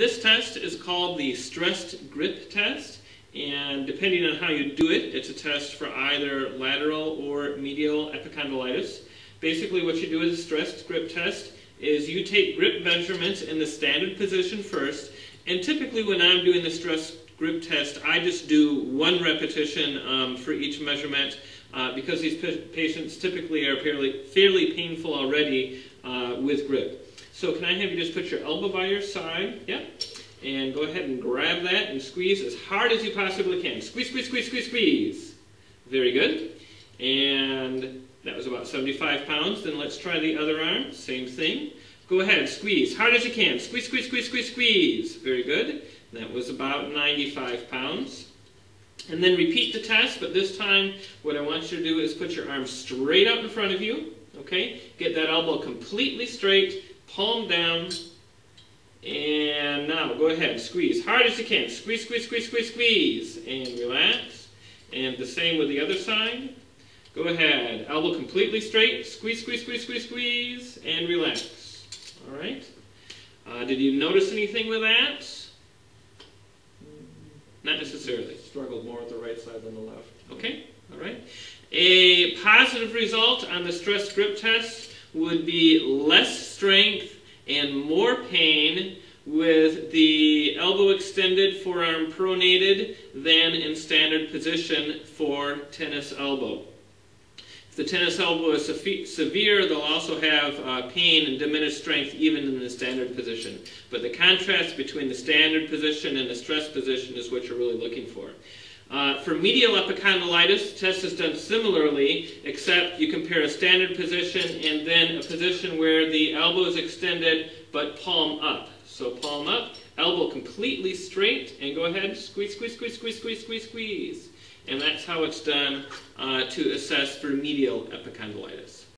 this test is called the stressed grip test, and depending on how you do it, it's a test for either lateral or medial epicondylitis. Basically, what you do with a stressed grip test is you take grip measurements in the standard position first, and typically when I'm doing the stress grip test, I just do one repetition um, for each measurement uh, because these patients typically are fairly, fairly painful already uh, with grip. So can I have you just put your elbow by your side? Yep. And go ahead and grab that and squeeze as hard as you possibly can. Squeeze, squeeze, squeeze, squeeze, squeeze. Very good. And that was about 75 pounds. Then let's try the other arm. Same thing. Go ahead, squeeze, hard as you can. Squeeze, squeeze, squeeze, squeeze, squeeze. Very good. That was about 95 pounds. And then repeat the test, but this time what I want you to do is put your arm straight out in front of you. Okay? Get that elbow completely straight palm down, and now go ahead, and squeeze hard as you can. Squeeze, squeeze, squeeze, squeeze, squeeze, and relax. And the same with the other side. Go ahead, elbow completely straight, squeeze, squeeze, squeeze, squeeze, squeeze, and relax. All right? Uh, did you notice anything with that? Not necessarily. Struggled more with the right side than the left. Okay, all right. A positive result on the stress grip test would be less strength and more pain with the elbow extended, forearm pronated, than in standard position for tennis elbow. If the tennis elbow is severe, they'll also have uh, pain and diminished strength even in the standard position. But the contrast between the standard position and the stress position is what you're really looking for. Uh, for medial epicondylitis, the test is done similarly, except you compare a standard position and then a position where the elbow is extended but palm up. So palm up, elbow completely straight, and go ahead, squeeze, squeeze, squeeze, squeeze, squeeze, squeeze, squeeze. And that's how it's done uh, to assess for medial epicondylitis.